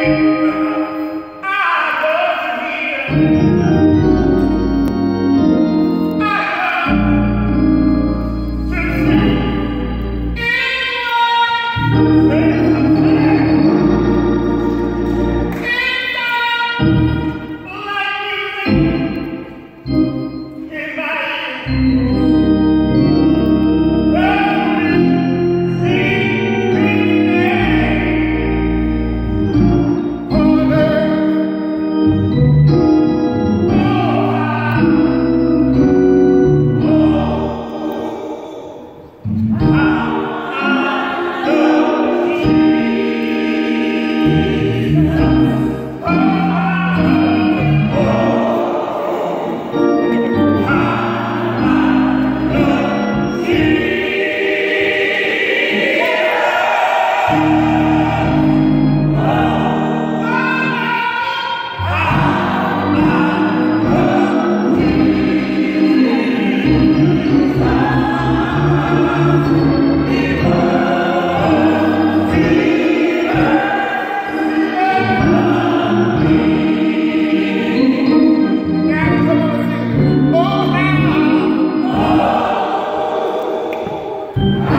I love you. Ah. you.